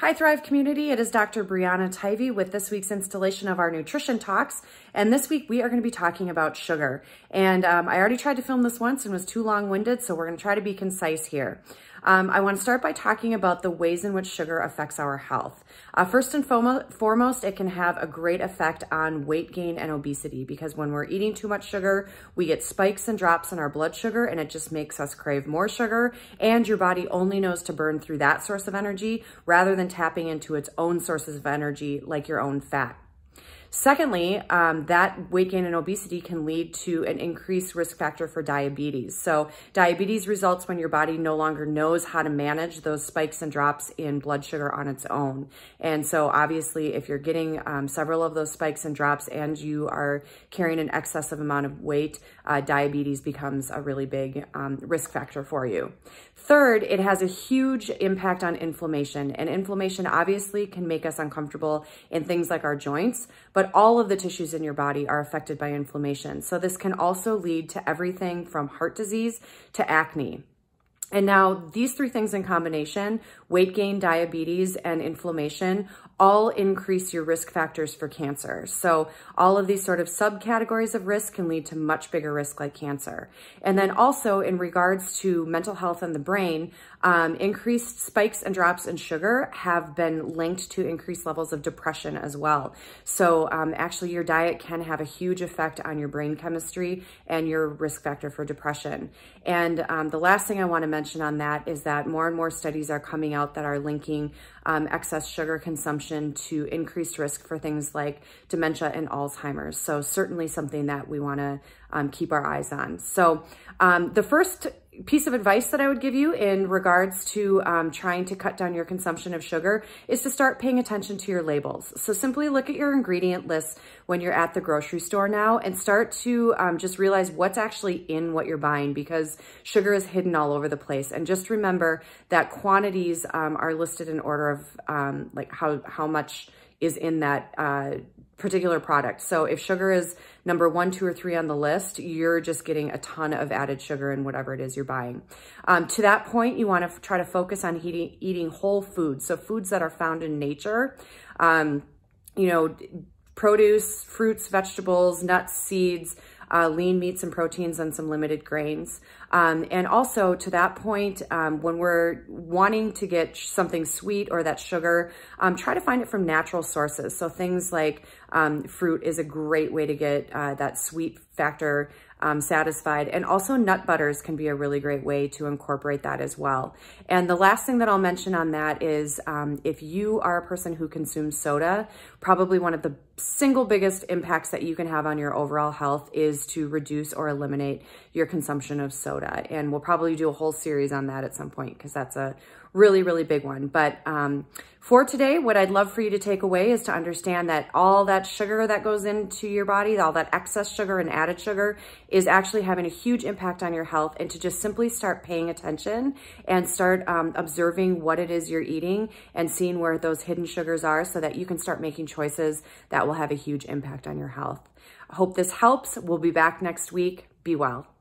Hi Thrive community, it is Dr. Brianna Tivy with this week's installation of our Nutrition Talks. And this week we are gonna be talking about sugar. And um, I already tried to film this once and was too long-winded, so we're gonna try to be concise here. Um, I wanna start by talking about the ways in which sugar affects our health. Uh, first and foremost, it can have a great effect on weight gain and obesity because when we're eating too much sugar, we get spikes and drops in our blood sugar and it just makes us crave more sugar and your body only knows to burn through that source of energy rather than tapping into its own sources of energy like your own fat. Secondly, um, that weight gain and obesity can lead to an increased risk factor for diabetes. So diabetes results when your body no longer knows how to manage those spikes and drops in blood sugar on its own. And so obviously, if you're getting um, several of those spikes and drops and you are carrying an excessive amount of weight, uh, diabetes becomes a really big um, risk factor for you. Third, it has a huge impact on inflammation. And inflammation obviously can make us uncomfortable in things like our joints, but all of the tissues in your body are affected by inflammation. So this can also lead to everything from heart disease to acne. And now these three things in combination, weight gain, diabetes, and inflammation, all increase your risk factors for cancer. So all of these sort of subcategories of risk can lead to much bigger risk like cancer. And then also in regards to mental health and the brain, um, increased spikes and drops in sugar have been linked to increased levels of depression as well. So um, actually your diet can have a huge effect on your brain chemistry and your risk factor for depression. And um, the last thing I wanna mention on that is that more and more studies are coming out that are linking um, excess sugar consumption to increased risk for things like dementia and Alzheimer's. So certainly something that we wanna um, keep our eyes on. So um, the first piece of advice that I would give you in regards to um, trying to cut down your consumption of sugar is to start paying attention to your labels. So simply look at your ingredient list when you're at the grocery store now and start to um, just realize what's actually in what you're buying because sugar is hidden all over the place. And just remember that quantities um, are listed in order of um, like how, how much is in that uh, particular product. So if sugar is number one, two, or three on the list, you're just getting a ton of added sugar in whatever it is you're buying. Um, to that point, you want to try to focus on eating, eating whole foods. So foods that are found in nature, um, you know, produce, fruits, vegetables, nuts, seeds, uh, lean meats and proteins and some limited grains. Um, and also to that point, um, when we're wanting to get something sweet or that sugar, um, try to find it from natural sources. So things like um, fruit is a great way to get uh, that sweet factor um, satisfied. And also nut butters can be a really great way to incorporate that as well. And the last thing that I'll mention on that is um, if you are a person who consumes soda, probably one of the single biggest impacts that you can have on your overall health is to reduce or eliminate your consumption of soda. And we'll probably do a whole series on that at some point because that's a really, really big one. But um, for today, what I'd love for you to take away is to understand that all that sugar that goes into your body, all that excess sugar and added sugar is actually having a huge impact on your health and to just simply start paying attention and start um, observing what it is you're eating and seeing where those hidden sugars are so that you can start making choices that will have a huge impact on your health. I hope this helps. We'll be back next week. Be well.